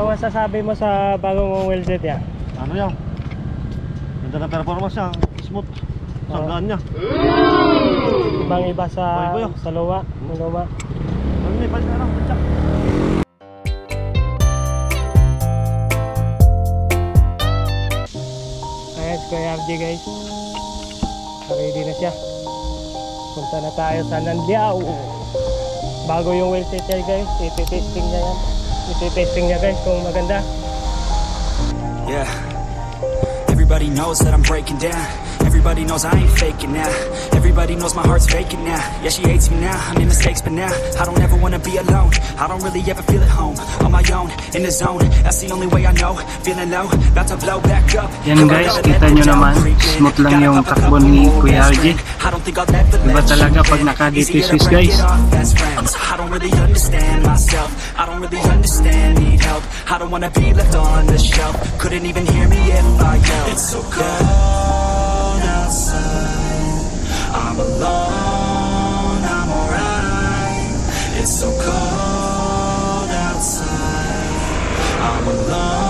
Ano masasabi mo sa bagong mong wheelset yan? Ano yan? Ganda ng performance niya, smooth. Oo. Sanggaan niya. Ibang iba sa Boy, boy, oh. sa luwa, ng luma. Ano may pala lang, tsak. Ayan, si Kuya RJ guys. Ready na siya. Punta na tayo sa Nandiao. Bago yung wheelset niya guys, iti-testing niya yan. Iti-testing niya guys kung maganda. Yeah. Everybody knows that I'm breaking down. Everybody knows I ain't faking now. Everybody knows my heart's faking now. Yeah, she hates me now. I made mistakes, but now I don't ever wanna be alone. I don't really ever feel at home. On my own, in the zone. That's the only way I know. Feeling low, about to blow back up. Yan guys, kita nyo naman, smooth lang yung takbo ni Kuya RJ. I don't think I'll ever Iba talaga pag naka-DT Swiss, guys. it off best friends. I don't really understand myself. I don't really understand, need help. I don't wanna be left on the shelf. I'm alone,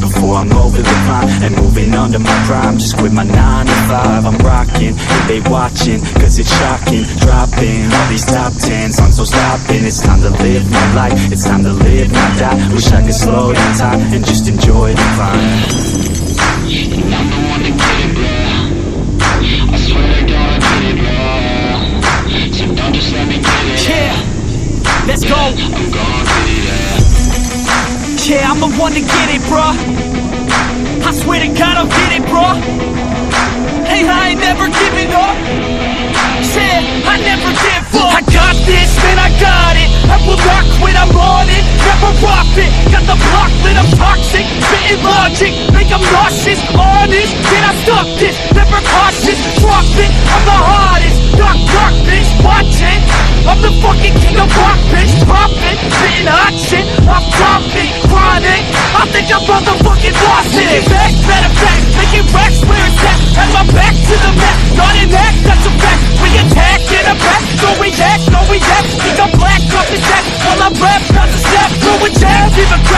before I'm over the climb and moving under my prime. Just quit my 9 to 5, I'm rocking, they watching, cause it's shocking. Dropping all these top 10s, I'm so stopping. It's time to live my life, it's time to live, not die. Wish I could slow down time and just enjoy the climb. Yeah, one to get it, bruh. I swear to God, I'll get it, bruh. Hey, I ain't never giving up. Said I never give up. I got this, man, I got it. I will not quit, I'm on it. Never rock it. Got the block lit, I'm toxic. Spitting logic, make them nauseous. Honest, motherfucking lost it. Back, better back. Making racks where it's at. Had my back to the mat. Not an act, that's a fact. We attack in a back. No react, no react. Think I'm black off his back. While I rap, not the step. Throwing jabs, give a crap.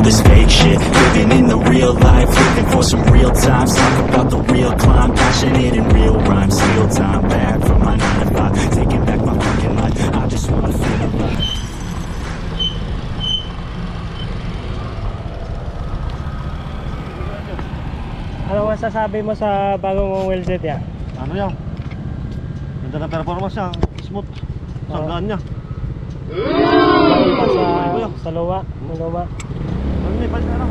all this fake shit Living in the real life, living for some real times Talk about the real climb, passionate in real rhymes Steal time back from my 9 to 5 Taking back my fucking life, I just wanna feel alive Ano masasabi mo sa bagong mong wheelset yan? Ano yan? Ganda ng performance niya, smooth. Sanggaan niya. Ibang iba sa Boy, boy, oh. sa luwa, ng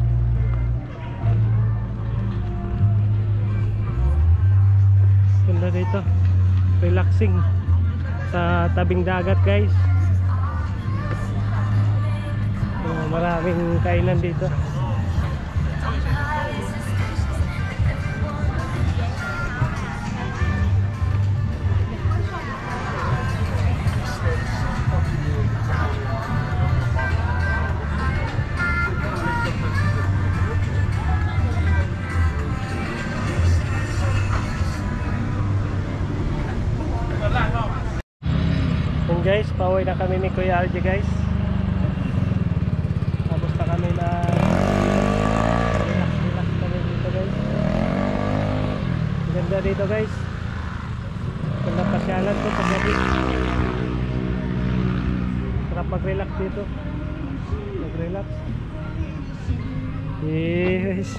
Relaxing. Sa tabing dagat guys. Oh, maraming kainan dito. Guys, pauwi na kami ni Kuya RJ guys. Tapos na kami na relax relax kami dito guys. Ganda dito guys. Ganda pasyalan to sa gabi. Sarap mag-relax dito. Mag-relax. Yes.